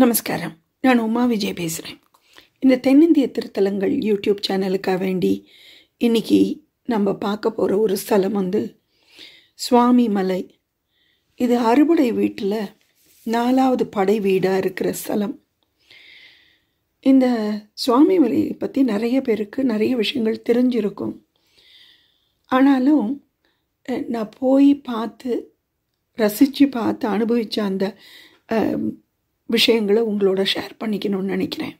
நமஸ்காரம். நான் உமா விஜய் பேசுகிறேன் இந்த தென்னிந்திய திருத்தலங்கள் யூடியூப் சேனலுக்காக வேண்டி இன்னைக்கு நம்ம பார்க்க போகிற ஒரு ஸ்தலம் வந்து சுவாமி மலை. இது அறுபடை வீட்டில் நாலாவது படை வீடாக இருக்கிற ஸ்தலம். இந்த சுவாமி மலையை பற்றி நிறைய பேருக்கு நிறைய விஷயங்கள் தெரிஞ்சிருக்கும். ஆனாலும் நான் போய் பார்த்து ரசித்து பார்த்து அனுபவித்த அந்த விஷயங்களை உங்களோட ஷேர் பண்ணிக்கணும்னு நினைக்கிறேன்.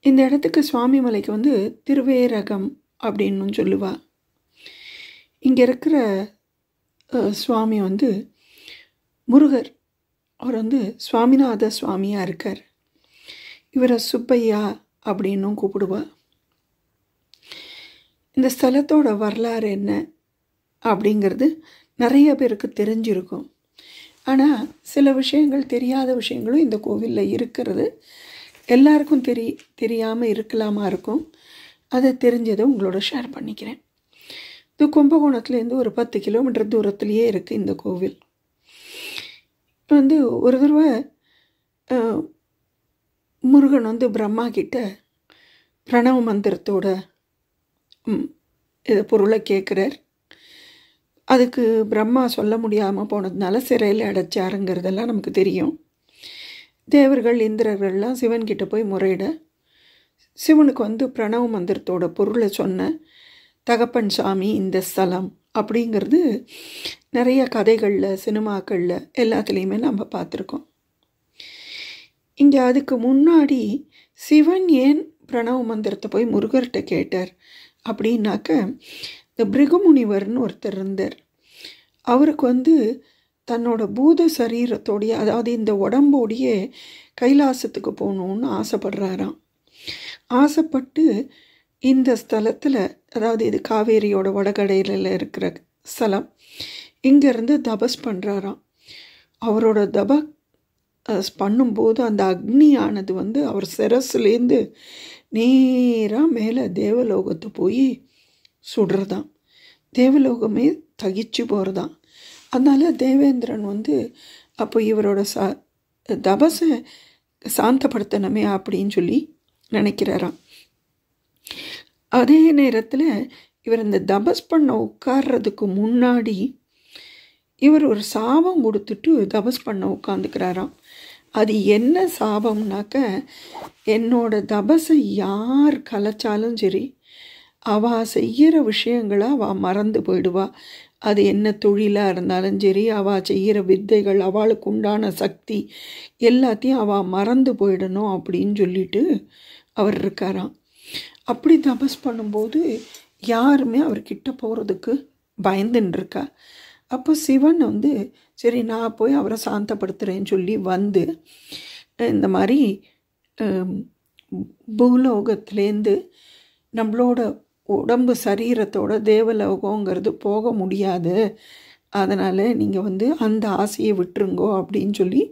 இந்த இடத்துக்கு சுவாமி மலைக்கு வந்து திருவேரகம் அப்படின்னு சொல்லுவா. இங்கே இருக்கிற சுவாமி வந்து முருகர். அவர் வந்து சுவாமிநாத சுவாமியாக இருக்கார். இவரை சுப்பையா அப்படின்னும் கூப்பிடுவா. இந்த ஸ்தலத்தோட வரலாறு என்ன அப்படிங்கிறது நிறைய பேருக்கு தெரிஞ்சிருக்கும். ஆனால் சில விஷயங்கள் தெரியாத விஷயங்களும் இந்த கோவிலில் இருக்கிறது. எல்லாருக்கும் தெரி தெரியாமல் இருக்கலாமா இருக்கும். அதை தெரிஞ்சதை உங்களோட ஷேர் பண்ணிக்கிறேன். இது கும்பகோணத்துலேருந்து ஒரு பத்து கிலோமீட்டர் தூரத்துலேயே இருக்குது இந்த கோவில். வந்து ஒரு தடவை முருகன் வந்து பிரம்மா கிட்ட பிரணவ மந்திரத்தோட இதை பொருளை கேட்குறார் அதுக்கு பிரம்மா சொல்ல முடியாமல் போனதுனால சிறையில் அடைச்சாருங்கிறதெல்லாம் நமக்கு தெரியும். தேவர்கள் இந்திரர்கள்லாம் சிவன்கிட்ட போய் முறையிட சிவனுக்கு வந்து பிரணவ மந்திரத்தோட பொருளை சொன்ன தகப்பன் சாமி இந்த ஸ்தலம் அப்படிங்கிறது நிறைய கதைகளில் சினிமாக்களில் எல்லாத்துலேயுமே நம்ம பார்த்துருக்கோம். இங்கே அதுக்கு முன்னாடி சிவன் ஏன் பிரணவ மந்திரத்தை போய் முருகர்கிட்ட கேட்டார் அப்படின்னாக்க இந்த பிருகுமுனிவர்னு ஒருத்தர் இருந்தார். அவருக்கு வந்து தன்னோட பூத சரீரத்தோடைய அதாவது இந்த உடம்போடையே கைலாசத்துக்கு போகணுன்னு ஆசைப்படுறாராம். ஆசைப்பட்டு இந்த ஸ்தலத்தில் அதாவது இது காவேரியோட வடகடையில் இருக்கிற ஸ்தலம் இங்கேருந்து தபஸ் பண்ணுறாராம் அவரோட தப பண்ணும்போது அந்த அக்னியானது வந்து அவர் சிரஸ்லேருந்து நேராக மேலே தேவலோகத்தை போய் சுடுறதான் தேவலோகமே தகிச்சு போகிறதான் அதனால் தேவேந்திரன் வந்து அப்போ இவரோட சா தபசை சாந்தப்படுத்தணுமே அப்படின்னு சொல்லி நினைக்கிறாராம். அதே நேரத்தில் இவர் இந்த தபஸ் பண்ண உட்கார்றதுக்கு முன்னாடி இவர் ஒரு சாபம் கொடுத்துட்டு தபஸ் பண்ண உட்காந்துக்கிறாராம் அது என்ன சாபம்னாக்க என்னோட தபஸை யார் கலைச்சாலும் சரி அவள் செய்கிற விஷயங்களை அவள் மறந்து போயிடுவா. அது என்ன தொழிலாக இருந்தாலும் சரி அவள் செய்கிற வித்தைகள் அவளுக்கு உண்டான சக்தி எல்லாத்தையும் அவள் மறந்து போயிடணும் அப்படின்னு சொல்லிட்டு அவர் இருக்காராம். அப்படி தபஸ் பண்ணும்போது யாருமே அவர்கிட்ட போகிறதுக்கு பயந்துன்னு இருக்கா. அப்போ சிவன் வந்து சரி நான் போய் அவரை சாந்தப்படுத்துகிறேன்னு சொல்லி வந்து இந்த மாதிரி பூலோகத்துலேருந்து நம்மளோட உடம்பு சரீரத்தோட தேவலோகங்கிறது போக முடியாது. அதனால் நீங்கள் வந்து அந்த ஆசையை விட்டுருங்கோ அப்படின்னு சொல்லி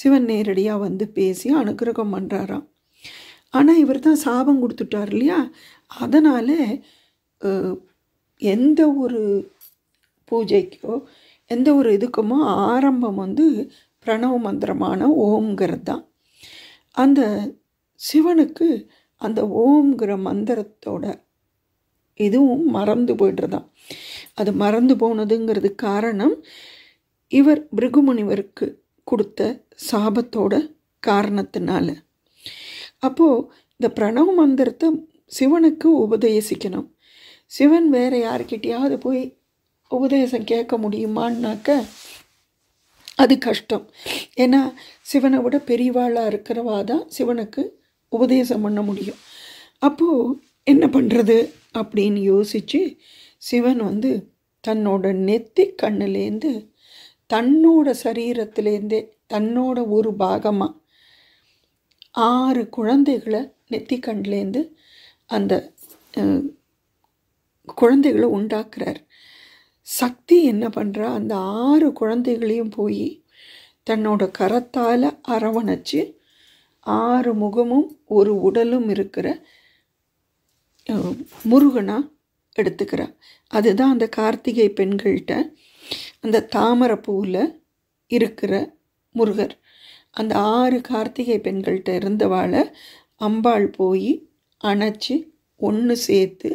சிவன் நேரடியாக வந்து பேசி அனுக்கிரகம் பண்ணுறாராம் ஆனால் இவர் தான் சாபம் கொடுத்துட்டார் இல்லையா? அதனால் எந்த ஒரு பூஜைக்கோ எந்த ஒரு இதுக்குமோ ஆரம்பம் வந்து பிரணவ மந்திரமான ஓம்ங்கிறது தான். அந்த சிவனுக்கு அந்த ஓம்ங்கிற மந்திரத்தோட இதுவும் மறந்து போய்டுறதான் அது மறந்து போனதுங்கிறது காரணம் இவர் பிருகுமுனிவருக்கு கொடுத்த சாபத்தோட காரணத்தினால. அப்போது இந்த பிரணவ மந்திரத்தை சிவனுக்கு உபதேசிக்கணும். சிவன் வேறு யாருக்கிட்டையாவது போய் உபதேசம் கேட்க முடியுமான்னாக்க அது கஷ்டம். ஏன்னா சிவனை விட பெரியவாளாக இருக்கிறவா தான் சிவனுக்கு உபதேசம் பண்ண முடியும். அப்போது என்ன பண்ணுறது அப்படின்னு யோசித்து சிவன் வந்து தன்னோட நெத்தி கண்ணுலேருந்து தன்னோட சரீரத்திலேருந்தே தன்னோட ஒரு பாகமாக ஆறு குழந்தைகளை நெத்தி கண்லேருந்து அந்த குழந்தைகளை உண்டாக்குறார். சக்தி என்ன பண்ணுறா அந்த ஆறு குழந்தைகளையும் போய் தன்னோட கரத்தால் அரவணைச்சு ஆறு முகமும் ஒரு உடலும் இருக்கிற முருகனாக முருகனா எடுத்துக்கிறா. அதுதான் அந்த கார்த்திகை பெண்கள்கிட்ட அந்த தாமரை பூவில் இருக்கிற முருகர். அந்த ஆறு கார்த்திகை பெண்கள்கிட்ட இருந்தவாளை அம்பாள் போய் அணைச்சி ஒன்று சேர்த்து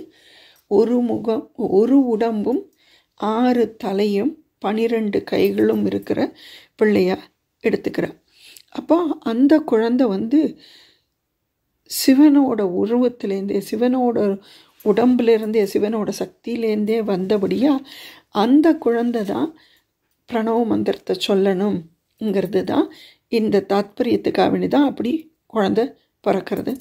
ஒரு முகம் ஒரு உடம்பும் ஆறு தலையும் பனிரெண்டு கைகளும் இருக்கிற பிள்ளையாக எடுத்துக்கிறார் அப்போ அந்த குழந்தை வந்து சிவனோட உருவத்திலேருந்தே சிவனோட உடம்புலேருந்தே சிவனோட சக்தியிலேருந்தே வந்தபடியா அந்த குழந்தை தான் பிரணவ மந்திரத்தை சொல்லணுங்கிறது தான் இந்த தாத்பரியத்துக்காக தான் அப்படி குழந்தை பிறக்கிறது.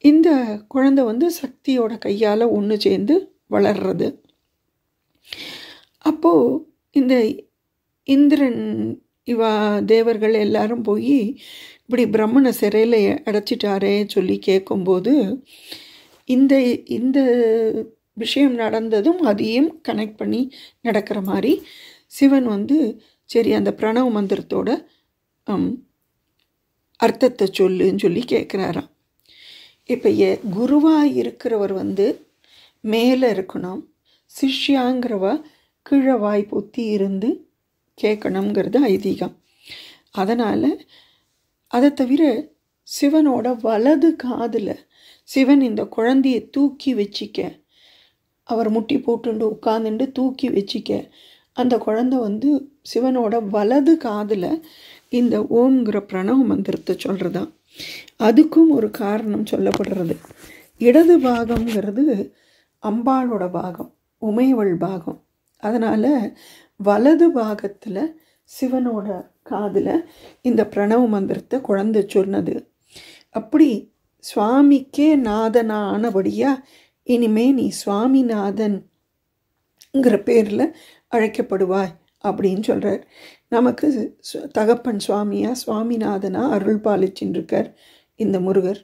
இந்த குழந்தை வந்து சக்தியோட கையால் ஒன்று சேர்ந்து வளர்றது. அப்போது இந்த இந்திரன் இவா தேவர்கள் எல்லாரும் போய் இப்படி பிரம்மனை சிறையில் அடைச்சிட்டாரே சொல்லி கேட்கும்போது இந்த இந்த விஷயம் நடந்ததும் அதையும் கனெக்ட் பண்ணி நடக்கிற மாதிரி சிவன் வந்து சரி அந்த பிரணவ மந்திரத்தோட அர்த்தத்தை சொல்லுன்னு சொல்லி கேட்குறாராம். இப்போ ஏ குருவாக இருக்கிறவர் வந்து மேலே இருக்கணும் சிஷ்யாங்கிறவ கீழே வாய் பொத்தி இருந்து கேட்கணுங்கிறது ஐதீகம். அதனால் அதை தவிர சிவனோட வலது காதில் சிவன் இந்த குழந்தையை தூக்கி வச்சிக்க. அவர் முட்டி போட்டுண்டு உட்காந்துண்டு தூக்கி வச்சிக்க. அந்த குழந்தை வந்து சிவனோட வலது காதில் இந்த ஓம்ங்கிற பிரணவ மந்திரத்தை சொல்கிறதா அதுக்கும் ஒரு காரணம் சொல்லப்படுறது. இடது பாகம்ங்கிறது அம்பாளோட பாகம் உமைவள் பாகம். அதனால் வலது பாகத்தில் சிவனோட காதில் இந்த பிரணவ மந்திரத்தை குழந்தை சொன்னது. அப்படி சுவாமிக்கே நாதனானபடியா இனிமே நீ சுவாமிநாதன்ங்கிற பேரில் அழைக்கப்படுவாய் அப்படின்னு சொல்கிறார் நமக்கு தகப்பன் சுவாமியா சுவாமிநாதனா அருள் பாலிச்சுருக்கார் இந்த முருகர்.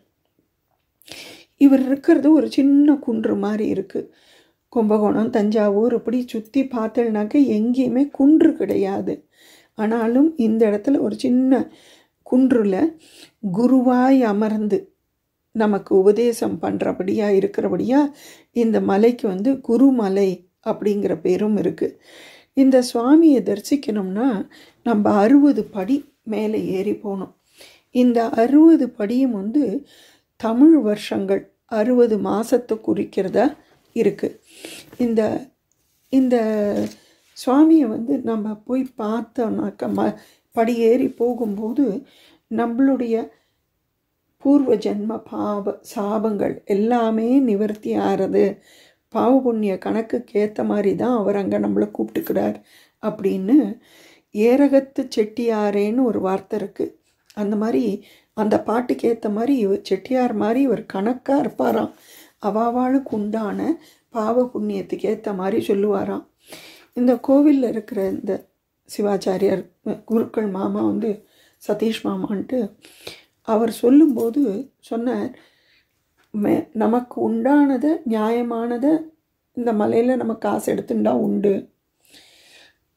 இவர் இருக்கிறது ஒரு சின்ன குன்று மாதிரி இருக்குது கும்பகோணம் தஞ்சாவூர் இப்படி சுற்றி பார்த்தேன்னாக்க எங்கேயுமே குன்று கிடையாது. ஆனாலும் இந்த இடத்துல ஒரு சின்ன குன்றில் குருவாய் அமர்ந்து நமக்கு உபதேசம் பண்ணுறபடியாக இருக்கிறபடியாக இந்த மலைக்கு வந்து குருமலை அப்படிங்கிற பேரும் இருக்குது இந்த சுவாமியை தரிசிக்கணும்னா நம்ம அறுபது படி மேலே ஏறி போகணும். இந்த அறுபது படியும் வந்து தமிழ் வருஷங்கள் அறுபது மாதத்தை குறிக்கிறதா இருக்குது இந்த இந்த சுவாமியை வந்து நம்ம போய் பார்த்தோம்னாக்க ம படியேறி போகும்போது நம்மளுடைய பூர்வ ஜென்ம பாவ சாபங்கள் எல்லாமே நிவர்த்தி ஆகிறது பாவ புண்ணிய கணக்குக்கு ஏற்ற மாதிரி தான் அவர் அங்கே நம்மளை கூப்பிட்டுக்கிறார் அப்படின்னு ஏரகத்து செட்டியாரேன்னு ஒரு வார்த்தை இருக்குது அந்த மாதிரி அந்த பாட்டுக்கு ஏற்ற மாதிரி இவர் செட்டியார் மாதிரி இவர் கணக்காக இருப்பாராம். அவாவாளுக்கு உண்டான பாவ புண்ணியத்துக்கு ஏற்ற மாதிரி சொல்லுவாராம். இந்த கோவிலில் இருக்கிற இந்த சிவாச்சாரியார் குருக்கள் மாமா வந்து சதீஷ் மாமான்ட்டு அவர் சொல்லும்போது சொன்னார் மே நமக்கு உண்டானதை நியாயமானதை இந்த மலையில் நம்ம காசு எடுத்துட்டா உண்டு.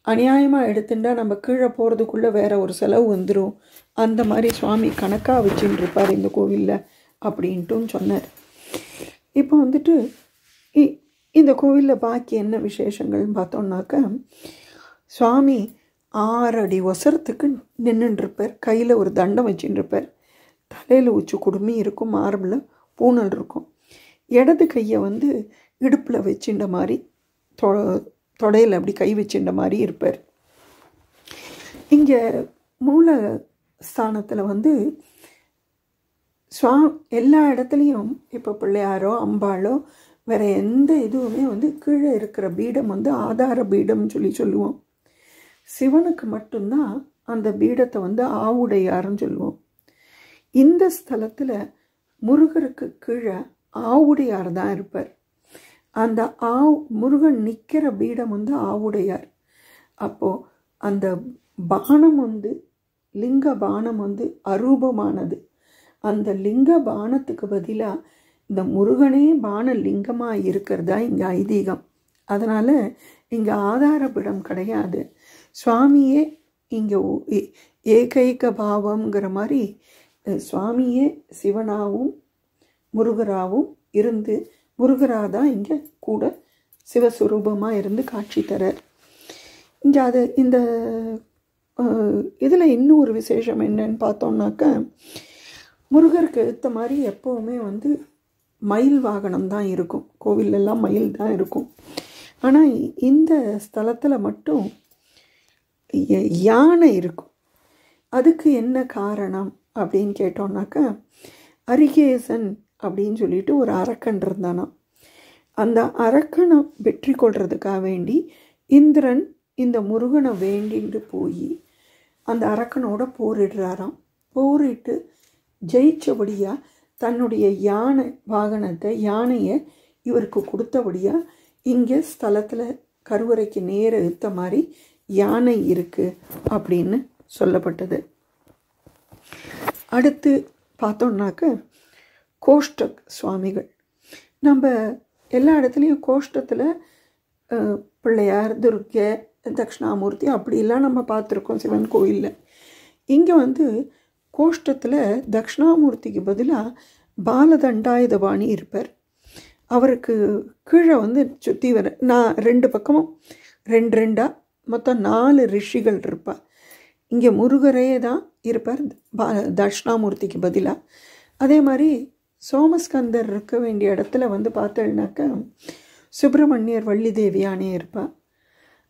அநியாயமாக எடுத்துட்டா நம்ம கீழே போகிறதுக்குள்ளே வேறு ஒரு செலவு வந்துடும் அந்த மாதிரி சுவாமி கணக்காக வச்சுன்னு இருப்பார் இந்த கோவிலில். அப்படின்ட்டும் சொன்னார். இப்போ வந்துட்டு இந்த கோவிலில் பாக்கி என்ன விசேஷங்கள்னு பார்த்தோம்னாக்க சுவாமி ஆறடி ஒசரத்துக்கு நின்றுருப்பார் கையில் ஒரு தண்டம் வச்சுட்டுருப்பார் தலையில் உச்சி குடுமி இருக்கும் மார்பில் பூனல் இருக்கும். இடது கையை வந்து இடுப்பில் வச்சுட்ட மாதிரி தொ தொடையில் அப்படி கை வச்சுட்ட மாதிரி இருப்பார். இங்கே மூல ஸ்தானத்தில் வந்து சுவா எல்லா இடத்துலையும் இப்போ பிள்ளையாரோ அம்பாளோ வேறு எந்த இதுவுமே வந்து கீழே இருக்கிற பீடம் வந்து ஆதார பீடம்னு சொல்லி சொல்லுவோம். சிவனுக்கு மட்டும்தான் அந்த பீடத்தை வந்து ஆவுடையாருன்னு சொல்லுவோம். இந்த ஸ்தலத்தில் முருகருக்கு கீழே ஆவுடையார் தான் இருப்பார். அந்த ஆ முருகன் நிற்கிற பீடம் வந்து ஆவுடையார். அப்போது அந்த பானம் வந்து லிங்க பானம் வந்து அரூபமானது. அந்த லிங்க பானத்துக்கு பதிலாக இந்த முருகனே பானலிங்கமாக இருக்கிறதா இங்கே ஐதீகம். அதனால் இங்கே ஆதாரபிடம் கிடையாது. சுவாமியே இங்கே ஏகைக பாவம்ங்கிற மாதிரி சுவாமியே சிவனாகவும் முருகராகவும் இருந்து முருகராக தான் இங்கே கூட சிவஸ்வரூபமாக இருந்து காட்சி தரார். இங்கே அது இந்த இதில் இன்னும் ஒரு விசேஷம் என்னன்னு பார்த்தோம்னாக்க முருகருக்கு ஏற்ற மாதிரி எப்போவுமே வந்து மயில் வாகனம் தான் இருக்கும். கோவிலெல்லாம் மயில் தான் இருக்கும். ஆனால் இந்த ஸ்தலத்தில் மட்டும் ய- யானை இருக்கும். அதுக்கு என்ன காரணம் அப்படின்னு கேட்டோம்னாக்கா அரிகேசன் அப்படின்னு சொல்லிட்டு ஒரு அரக்கன் இருந்தானாம். அந்த அரக்கனை வெற்றி கொள்றதுக்காக வேண்டி இந்திரன் இந்த முருகனை வேண்டிட்டு போய் அந்த அரக்கனோட போரிடுறாராம். போரிட்டு ஜெயிச்சபடியாக தன்னுடைய யானை வாகனத்தை யானையை இவருக்கு கொடுத்தபடியாக இங்கே ஸ்தலத்தில் கருவறைக்கு நேர இருத்த மாதிரி யானை இருக்குது அப்படின்னு சொல்லப்பட்டது. அடுத்து பார்த்தோம்னாக்க கோஷ்டக் சுவாமிகள். நம்ம எல்லா இடத்துலையும் கோஷ்டத்தில் பிள்ளையார் துர்க்கை தட்சிணாமூர்த்தி அப்படிலாம் நம்ம பார்த்துருக்கோம் சிவன் கோயிலில். இங்கே வந்து கோஷ்டத்தில் தக்ஷணாமூர்த்திக்கு பதிலாக பாலதண்டாயுதபாணி இருப்பார். அவருக்கு கீழே வந்து சுற்றி வர நான் ரெண்டு பக்கமும் ரெண்டு ரெண்டாக மொத்தம் நாலு ரிஷிகள் இருப்பார் இங்கே முருகரே தான் இருப்பார் பா தட்சிணாமூர்த்திக்கு பதிலாக அதே மாதிரி சோமஸ்கந்தர் இருக்க வேண்டிய இடத்துல வந்து பார்த்தேன்னாக்கா சுப்பிரமணியர் வள்ளி தேவியானே இருப்பா.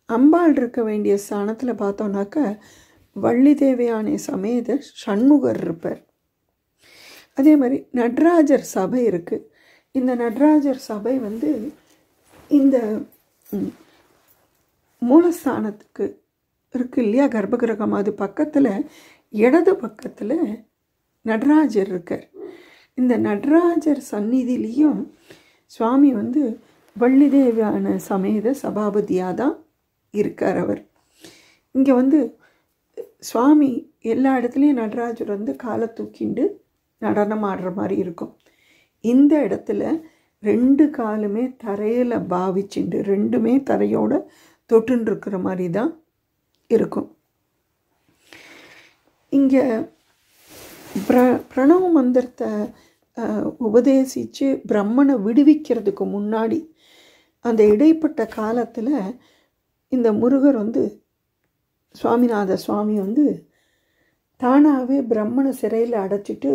அம்பாள் இருக்க வேண்டிய ஸ்தானத்தில் பார்த்தோன்னாக்கா வள்ளி தேவியானே சமேத சண்முகர் இருப்பார். அதே மாதிரி நடராஜர் சபை இருக்குது இந்த நடராஜர் சபை வந்து இந்த மூலஸ்தானத்துக்கு இருக்குது இல்லையா? கர்ப்பகிரகம். அது பக்கத்தில் இடது பக்கத்தில் நடராஜர் இருக்கார். இந்த நடராஜர் சந்நிதியிலையும் சுவாமி வந்து வள்ளிதேவியான சமேத சபாபதியாக தான் இருக்கார் அவர். இங்கே வந்து சுவாமி எல்லா இடத்துலையும் நடராஜர் வந்து காலை தூக்கிண்டு நடனம் ஆடுற மாதிரி இருக்கும். இந்த இடத்துல ரெண்டு காலுமே தரையில் பாவிச்சுண்டு ரெண்டுமே தரையோட தொட்டுன்னு இருக்கிற மாதிரி தான் இருக்கும். இங்கே பிர பிரணவ மந்திரத்தை உபதேசித்து பிரம்மனை விடுவிக்கிறதுக்கு முன்னாடி அந்த இடைப்பட்ட காலத்தில் இந்த முருகர் வந்து சுவாமிநாத சுவாமி வந்து தானாகவே பிரம்மனை சிறையில் அடைச்சிட்டு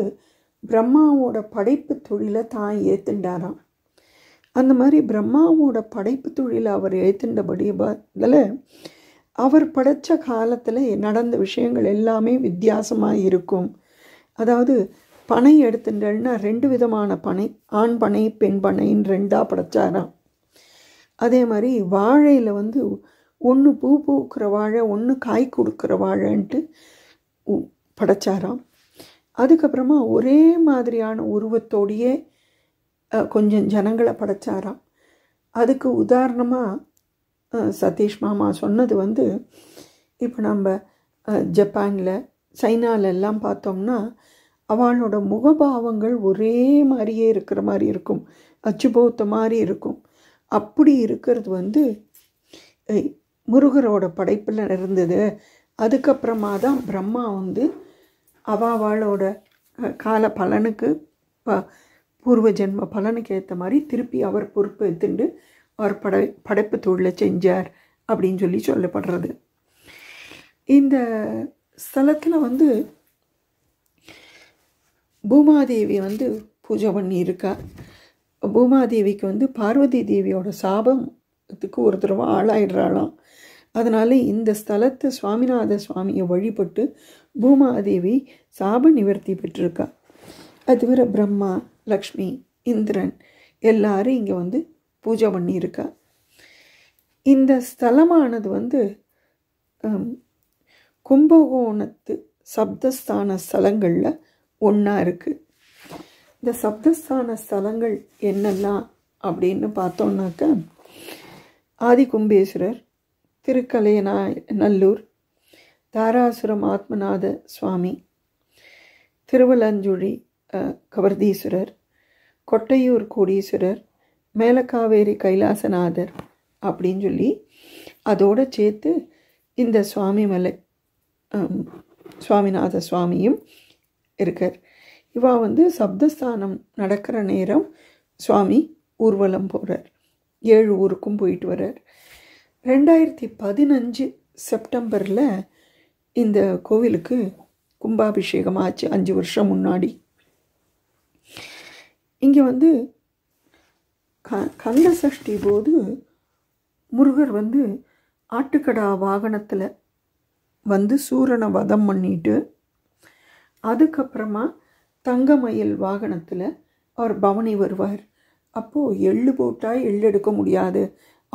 பிரம்மாவோட படைப்பு தொழிலை தான் ஏற்றுண்டாராம் அந்த மாதிரி பிரம்மாவோட படைப்பு தொழிலை அவர் ஏற்றுண்டபடி பதில் அவர் படைச்ச காலத்தில் நடந்த விஷயங்கள் எல்லாமே வித்தியாசமாக இருக்கும். அதாவது பனை எடுத்துட்டேன்னா ரெண்டு விதமான பனை ஆண் பனை பெண் பனைன்னு ரெண்டாக படைச்சாராம். அதே மாதிரி வாழையில் வந்து ஒன்று பூ பூக்கிற வாழை ஒன்று காய் கொடுக்குற வாழைன்ட்டு உ- படைச்சாராம். அதுக்கப்புறமா ஒரே மாதிரியான உருவத்தோடையே கொஞ்சம் ஜனங்களை படைச்சாராம். அதுக்கு உதாரணமாக சதீஷ் மாமா சொன்னது வந்து இப்போ நம்ம ஜப்பானில் சைனாலெல்லாம் பார்த்தோம்னா அவளோட முகபாவங்கள் ஒரே மாதிரியே இருக்கிற மாதிரி இருக்கும். அச்சுபோத்த மாதிரி இருக்கும். அப்படி இருக்கிறது வந்து முருகரோட படைப்பில் இருந்தது. அதுக்கப்புறமா தான் பிரம்மா வந்து அவாவாளோட கால பலனுக்கு ப- பூர்வ ஜென்ம பலனுக்கு ஏற்ற மாதிரி திருப்பி அவர் பொறுப்பு எடுத்துட்டு அவர் படை படைப்பு தொழிலை செஞ்சார் அப்படின்னு சொல்லி சொல்லப்படுறது. இந்த ஸ்தலத்தில் வந்து பூமாதேவி வந்து பூஜை பண்ணி இருக்கா பூமாதேவிக்கு வந்து பார்வதி தேவியோட சாபத்துக்கு ஒரு தடவை ஆளாயிடுறாளாம். அதனால் இந்த ஸ்தலத்தை சுவாமிநாத சுவாமியை வழிபட்டு பூமாதேவி சாப நிவர்த்தி பெற்றிருக்கா. அதுவர பிரம்மா லக்ஷ்மி இந்திரன் எல்லாரும் இங்கே வந்து பூஜை பண்ணியிருக்கா. இந்த ஸ்தலமானது வந்து கும்பகோணத்து சப்தஸ்தான ஸ்தலங்களில் ஒன்றா இருக்குது இந்த சப்தஸ்தான ஸ்தலங்கள் என்னெல்லாம் அப்படின்னு பார்த்தோம்னாக்கா ஆதிகும்பேஸ்வரர் திருக்கலையனா நல்லூர். தாராசுரம் ஆத்மநாத சுவாமி. திருவலஞ்சுழி கவர்தீஸ்வரர். கொட்டையூர் கோடீஸ்வரர். மேலக்காவேரி கைலாசநாதர் அப்படின்னு சொல்லி அதோடு சேர்த்து இந்த சுவாமி மலை சுவாமிநாத சுவாமியும் இருக்கார். இவா வந்து சப்தஸ்தானம் நடக்கிற நேரம் சுவாமி ஊர்வலம் போகிறார் ஏழு ஊருக்கும் போயிட்டு வர்றார். ரெண்டாயிரத்தி பதினஞ்சு செப்டம்பரில் இந்த கோவிலுக்கு கும்பாபிஷேகம் ஆச்சு அஞ்சு வருஷம் முன்னாடி. இங்கே வந்து க கந்த சஷ்டி போது முருகர் வந்து ஆட்டுக்கடா வாகனத்தில் வந்து சூரனை வதம் பண்ணிட்டு அதுக்கப்புறமா தங்கமயில் வாகனத்தில் அவர் பவனி வருவார். அப்போது எள்ளு போட்டால் எள்ளு எடுக்க முடியாது.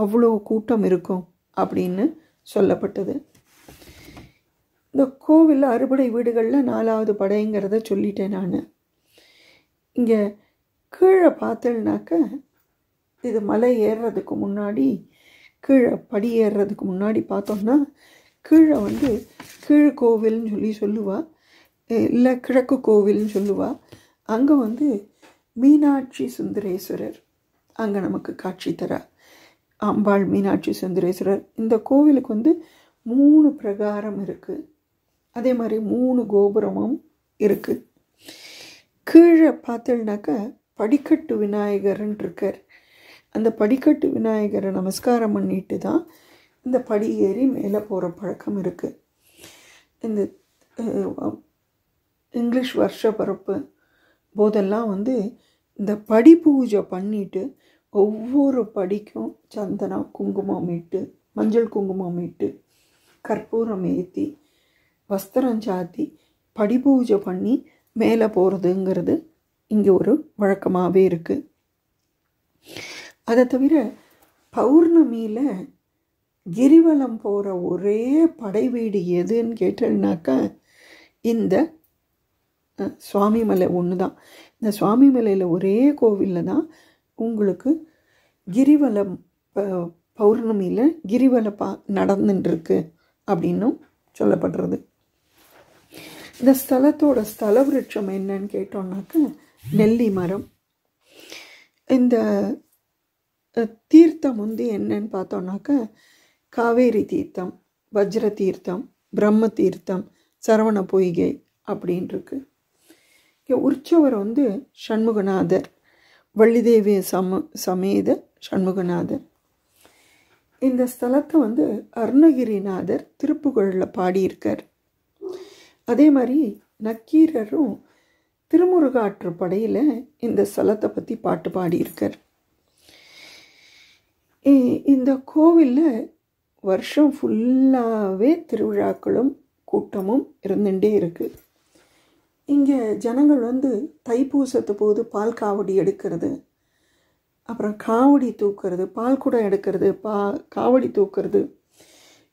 அவ்வளோ கூட்டம் இருக்கும் அப்படின்னு சொல்லப்பட்டது. இந்த கோவில் அறுபடை வீடுகளில் நாலாவது படைங்கிறத சொல்லிட்டேன் நான். இங்கே கீழே பார்த்தேன்னாக்க இது மலை ஏறுறதுக்கு முன்னாடி கீழே படி ஏறுறதுக்கு முன்னாடி பார்த்தோம்னா கீழே வந்து கீழ் கோவில்னு சொல்லி சொல்லுவா. இல்லை கிழக்கு கோவில்னு சொல்லுவா. அங்கே வந்து மீனாட்சி சுந்தரேஸ்வரர் அங்கே நமக்கு காட்சி தரா. அம்பாள் மீனாட்சி சுந்தரேஸ்வரர் இந்த கோவிலுக்கு வந்து மூணு பிரகாரம் இருக்குது அதே மாதிரி மூணு கோபுரமும் இருக்குது கீழே பார்த்தேன்னாக்கா படிக்கட்டு விநாயகர்ன்னு இருக்கார். அந்த படிக்கட்டு விநாயகரை நமஸ்காரம் பண்ணிட்டு தான் இந்த படி ஏறி மேலே போகிற பழக்கம் இருக்குது இந்த இங்கிலீஷ் வருஷ பரப்பு போதெல்லாம் வந்து இந்த படி பூஜை பண்ணிட்டு ஒவ்வொரு படிக்கும் சந்தனம் குங்குமம் இட்டு மஞ்சள் குங்குமம் இட்டு கற்பூரம் ஏற்றி வஸ்திரம் சாத்தி படி பூஜை பண்ணி மேலே போகிறதுங்கிறது இங்கே ஒரு வழக்கமாகவே இருக்குது அதை தவிர பௌர்ணமியில் கிரிவலம் போகிற ஒரே படை வீடு எதுன்னு கேட்டேன்னாக்கா இந்த சுவாமிமலை ஒன்று தான் இந்த சுவாமிமலையில் ஒரே கோவிலில் தான் உங்களுக்கு கிரிவலம் பௌர்ணமியில் கிரிவல பா நடந்துட்டுருக்கு அப்படின்னும் சொல்லப்படுறது. இந்த ஸ்தலத்தோட ஸ்தல விருட்சம் என்னன்னு கேட்டோம்னாக்க நெல்லி மரம். இந்த தீர்த்தம் வந்து என்னன்னு பார்த்தோம்னாக்க காவேரி தீர்த்தம் வஜ்ர தீர்த்தம் பிரம்ம தீர்த்தம் சரவண பொய்கை அப்படின்ட்டுருக்கு இங்கே உற்சவர் வந்து சண்முகநாதர். வள்ளிதேவி சம சமேத சண்முகநாதர். இந்த ஸ்தலத்தை வந்து அருணகிரிநாதர் திருப்புகழில் பாடியிருக்கார். அதே மாதிரி நக்கீரரும் திருமுருகாற்று படையில் இந்த ஸ்தலத்தை பற்றி பாட்டு பாடியிருக்கார். இந்த கோவிலில் வருஷம் ஃபுல்லாகவே திருவிழாக்களும் கூட்டமும் இருந்துகிட்டே இருக்குது இங்கே ஜனங்கள் வந்து தைப்பூசத்து போது பால் காவடி எடுக்கிறது. அப்புறம் காவடி தூக்கிறது பால் குடம் எடுக்கிறது பா காவடி தூக்கிறது.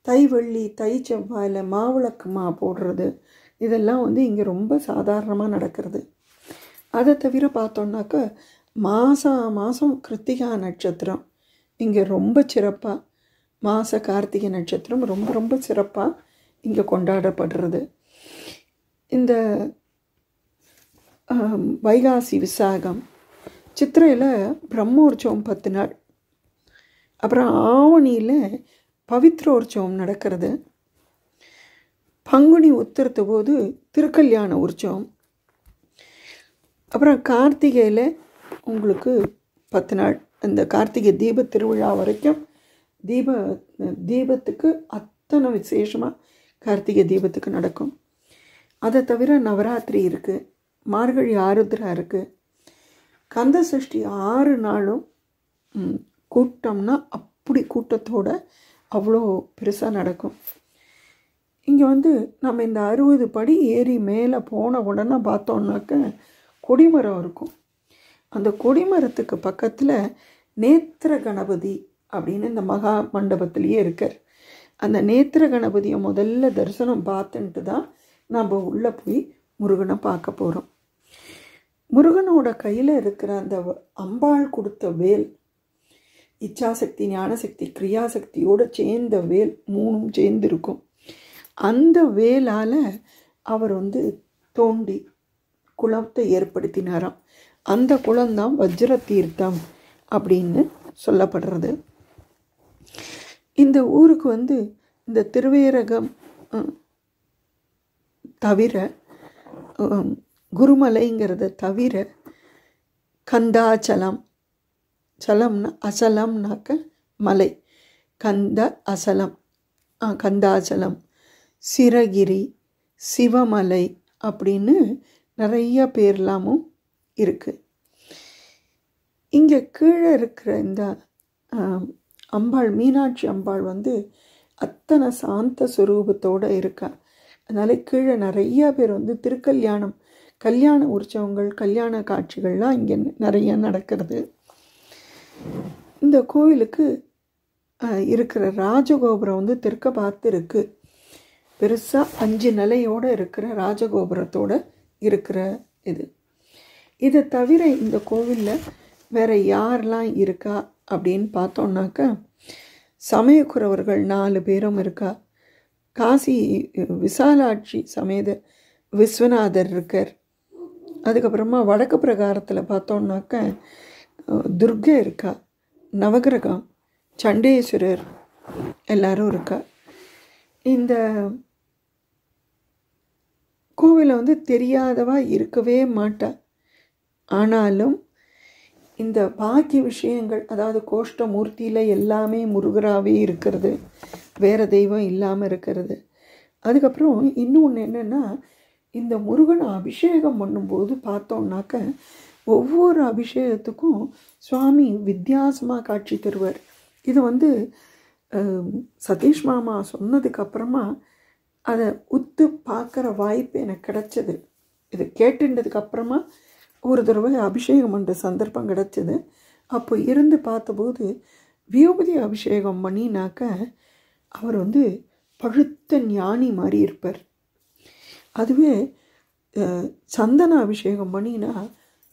தை வெள்ளி தை செவ்வாயில் மாவிளக்கு மா போடுறது. இதெல்லாம் வந்து இங்கே ரொம்ப சாதாரணமாக நடக்கிறது. அதை தவிர பார்த்தோம்னாக்கா மாதம் மாதம் கிருத்திகா நட்சத்திரம். இங்கே ரொம்ப சிறப்பாக மாத கார்த்திகை நட்சத்திரம் ரொம்ப ரொம்ப சிறப்பாக இங்கே கொண்டாடப்படுறது. இந்த வைகாசி விசாகம். சித்திரையில் பிரம்மோற்சவம் பத்து நாள். அப்புறம் ஆவணியில் பவித்ரோற்சவம் நடக்கிறது. பங்குனி உத்திரத்த போது திருக்கல்யாண உற்சவம். அப்புறம் கார்த்திகையில் உங்களுக்கு பத்து நாள். இந்த கார்த்திகை தீப திருவிழா வரைக்கும் தீப தீபத்துக்கு அத்தனை விசேஷமாக கார்த்திகை தீபத்துக்கு நடக்கும். அதை தவிர நவராத்திரி இருக்குது மார்கழி ஆருத்ரா இருக்குது கந்த சஷ்டி ஆறு நாளும் கூட்டம்னா அப்படி கூட்டத்தோட அவ்வளோ பெருசாக நடக்கும். இங்கே வந்து நம்ம இந்த அறுபது படி ஏறி மேலே போன உடனே பார்த்தோம்னாக்க கொடிமரம் இருக்கும். அந்த கொடிமரத்துக்கு பக்கத்தில் நேத்திர கணபதி அப்படின்னு இந்த மகா மண்டபத்திலேயே இருக்கார் அந்த நேத்திர கணபதியை முதல்ல தரிசனம் பார்த்துன்ட்டு தான் நம்ம உள்ளே போய் முருகனை பார்க்க போகிறோம் முருகனோட கையில் இருக்கிற அந்த அம்பாள் கொடுத்த வேல் இச்சாசக்தி ஞானசக்தி கிரியாசக்தியோடு சேர்ந்த வேல் மூணும் சேர்ந்து இருக்கும் அந்த வேலால் அவர் வந்து தோண்டி குளத்தை ஏற்படுத்தினாராம். அந்த குளம்தான் வஜ்ர தீர்த்தம் அப்படின்னு சொல்லப்படுறது. இந்த ஊருக்கு வந்து இந்த திருவேரகம் தவிர குருமலைங்கிறத தவிர கந்தாச்சலம் சலம்னா அசலம்னாக்க மலை. கந்த அசலம். கந்தாச்சலம் சிரகிரி சிவமலை அப்படின்னு நிறைய பேர்லாமும் இருக்குது இங்கே கீழே இருக்கிற இந்த அம்பாள் மீனாட்சி அம்பாள் வந்து அத்தனை சாந்த சுரூபத்தோடு இருக்கா. அதனால் கீழே நிறைய பேர் வந்து திருக்கல்யாணம் கல்யாண உற்சவங்கள் கல்யாண காட்சிகள்லாம் இங்கே நிறைய நடக்கிறது. இந்த கோவிலுக்கு இருக்கிற ராஜகோபுரம் வந்து தெற்க பார்த்து இருக்கு. பெருசாக அஞ்சு நிலையோடு இருக்கிற ராஜகோபுரத்தோட இருக்கிற இது. இதை தவிர இந்த கோவிலில் வேறு யாரெல்லாம் இருக்கா அப்படின்னு பார்த்தோம்னாக்கா சமயக்குறவர்கள் நாலு பேரும் இருக்கா. காசி விசாலாட்சி சமேத விஸ்வநாதர் இருக்கார். அதுக்கப்புறமா வடக்கு பிரகாரத்தில் பார்த்தோம்னாக்க துர்கை இருக்கா நவகிரகம் சண்டேஸ்வரர் எல்லாரும் இருக்கா. இந்த கோவிலில் வந்து தெரியாதவா இருக்கவே மாட்டா. ஆனாலும் இந்த பாக்கி விஷயங்கள் அதாவது கோஷ்ட மூர்த்தியில் எல்லாமே முருகராகவே இருக்கிறது வேறு தெய்வம் இல்லாமல் இருக்கிறது. அதுக்கப்புறம் இன்னொன்று என்னென்னா இந்த முருகனை அபிஷேகம் பண்ணும்போது பார்த்தோம்னாக்க ஒவ்வொரு அபிஷேகத்துக்கும் சுவாமி வித்தியாசமாக காட்சி தருவார். இது வந்து சதீஷ் மாமா சொன்னதுக்கு அப்புறமா அதை உத்து பார்க்குற வாய்ப்பு எனக்கு கிடச்சிது. இது கேட்டுன்றதுக்கு அப்புறமா ஒரு தடவை அபிஷேகம் பண்ணுற சந்தர்ப்பம் கிடச்சிது. அப்போ இருந்து பார்த்தபோது வியோபதி அபிஷேகம் பண்ணினாக்க அவர் வந்து பழுத்த ஞானி மாதிரி இருப்பார். அதுவே சந்தன அபிஷேகம் பண்ணினா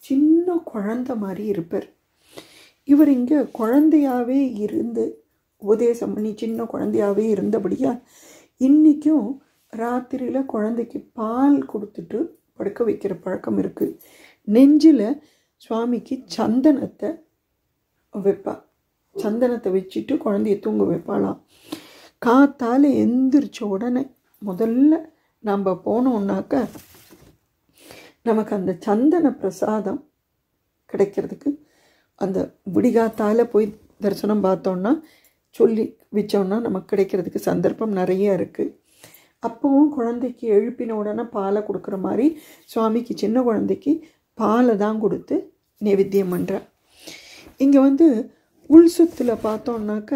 சின்ன குழந்தை மாதிரி இருப்பார். இவர் இங்கே குழந்தையாகவே இருந்து உபதேசம் பண்ணி சின்ன குழந்தையாகவே இருந்தபடியா இன்றைக்கும் ராத்திரியில் குழந்தைக்கு பால் கொடுத்துட்டு படுக்க வைக்கிற பழக்கம் இருக்குது நெஞ்சில் சுவாமிக்கு சந்தனத்தை வைப்பா. சந்தனத்தை வச்சுட்டு குழந்தைய தூங்க வைப்பாளாம். காத்தால் எந்திரிச்ச உடனே முதல்ல நம்ம போனோம்னாக்க நமக்கு அந்த சந்தன பிரசாதம் கிடைக்கிறதுக்கு அந்த விடிகாத்தால் போய் தரிசனம் பார்த்தோன்னா சொல்லி வச்சோன்னா நமக்கு கிடைக்கிறதுக்கு சந்தர்ப்பம் நிறைய இருக்குது அப்போவும் குழந்தைக்கு எழுப்பின உடனே பாலை கொடுக்குற மாதிரி சுவாமிக்கு சின்ன குழந்தைக்கு பாலை தான் கொடுத்து நைவேத்தியம் பண்ணுறேன் இங்கே வந்து உள் சுத்தில் பார்த்தோன்னாக்க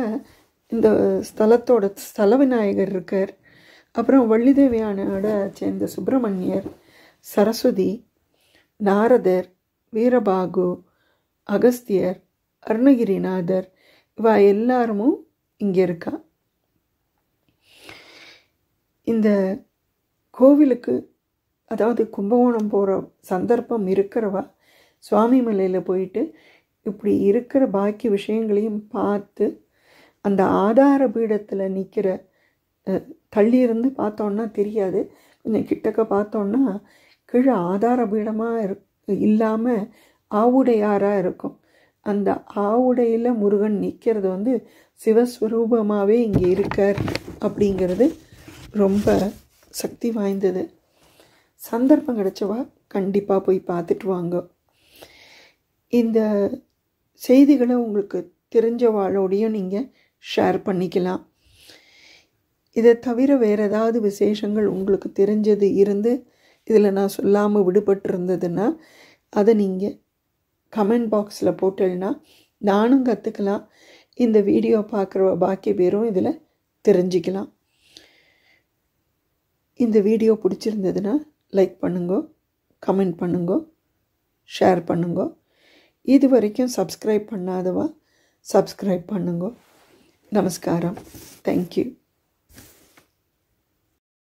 இந்த ஸ்தலத்தோட ஸ்தல விநாயகர் இருக்கார். அப்புறம் வள்ளிதேவியானோட சேர்ந்த சுப்பிரமணியர் சரஸ்வதி நாரதர் வீரபாகு அகஸ்தியர் அருணகிரிநாதர் இவா எல்லாருமும் இங்கே இருக்கா? இந்த கோவிலுக்கு அதாவது கும்பகோணம் போகிற சந்தர்ப்பம் இருக்கிறவா? சுவாமி மலையில் போயிட்டு இப்படி இருக்கிற பாக்கி விஷயங்களையும் பார்த்து அந்த ஆதார பீடத்தில் நிற்கிற தள்ளி இருந்து பார்த்தோன்னா தெரியாது. கொஞ்சம் கிட்டக்க பார்த்தோன்னா கீழே ஆதார பீடமாக இரு இல்லாமல் ஆவுடையாராக இருக்கும். அந்த ஆவுடையில் முருகன் நிற்கிறது வந்து சிவஸ்வரூபமாகவே இங்கே இருக்கார் அப்படிங்கிறது ரொம்ப சக்தி வாய்ந்தது. சந்தர்ப்பம் கிடைச்சவா கண்டிப்பாக போய் பார்த்துட்டு வாங்க. இந்த செய்திகளை உங்களுக்கு தெரிஞ்சவாளோடையும் நீங்கள் ஷேர் பண்ணிக்கலாம். இதை தவிர வேறு ஏதாவது விசேஷங்கள் உங்களுக்கு தெரிஞ்சது இருந்து இதில் நான் சொல்லாமல் விடுபட்டிருந்ததுன்னா அதை நீங்கள் கமெண்ட் பாக்ஸில் போட்டேன்னா நானும் கற்றுக்கலாம். இந்த வீடியோ பார்க்குற பாக்கி பேரும் இதில் தெரிஞ்சுக்கலாம். இந்த வீடியோ பிடிச்சிருந்ததுன்னா லைக் பண்ணுங்க கமெண்ட் பண்ணுங்க ஷேர் பண்ணுங்க. இது வரைக்கும் சப்ஸ்கிரைப் பண்ணாதவா சப்ஸ்கிரைப் பண்ணுங்க. நமஸ்காரம். தேங்க்யூ